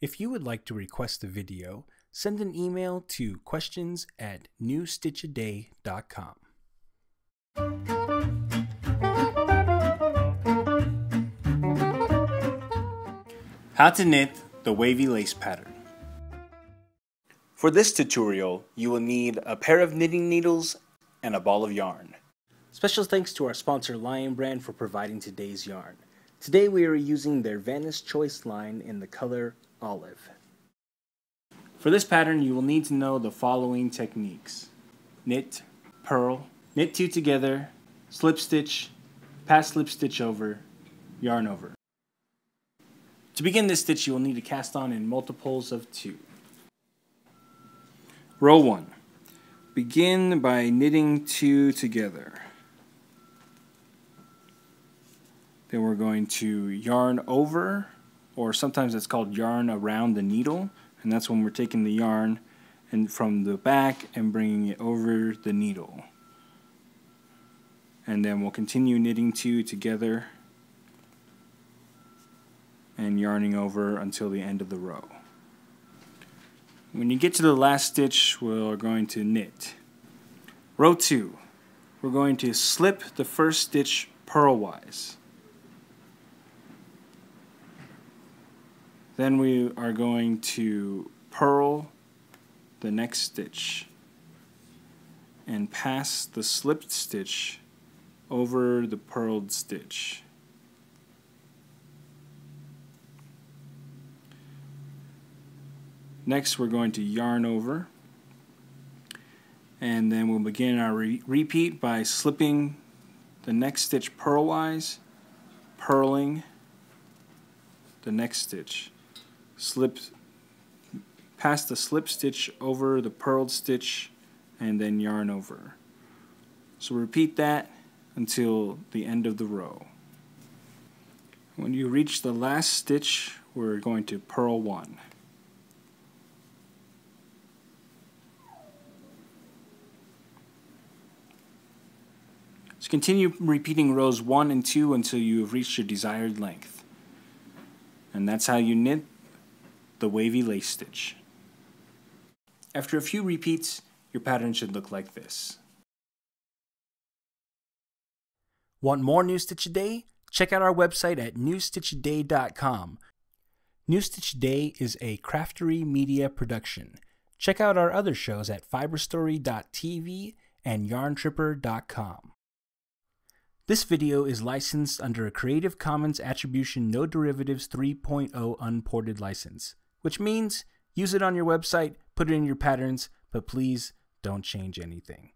If you would like to request a video, send an email to questions at newstitchaday.com. How to knit the wavy lace pattern. For this tutorial, you will need a pair of knitting needles and a ball of yarn. Special thanks to our sponsor Lion Brand for providing today's yarn. Today we are using their Vanna's Choice line in the color olive. For this pattern you will need to know the following techniques. Knit, purl, knit two together, slip stitch, pass slip stitch over, yarn over. To begin this stitch, you will need to cast on in multiples of 2. Row 1. Begin by knitting 2 together. Then we're going to yarn over, or sometimes it's called yarn around the needle, and that's when we're taking the yarn and from the back and bringing it over the needle. And then we'll continue knitting 2 together and yarning over until the end of the row. When you get to the last stitch, we're going to knit. Row 2, we're going to slip the first stitch purlwise. Then we are going to purl the next stitch and pass the slipped stitch over the purled stitch. Next we're going to yarn over and then we'll begin our re repeat by slipping the next stitch purlwise, purling the next stitch, slip, pass the slip stitch over the purled stitch and then yarn over. So repeat that until the end of the row. When you reach the last stitch, we're going to purl one. So continue repeating rows 1 and 2 until you have reached your desired length. And that's how you knit the wavy lace stitch. After a few repeats, your pattern should look like this. Want more New Stitch a Day? Check out our website at newstitchaday.com. New Stitch Day is a craftery media production. Check out our other shows at fiberstory.tv and yarntripper.com. This video is licensed under a Creative Commons Attribution No Derivatives 3.0 unported license, which means use it on your website, put it in your patterns, but please don't change anything.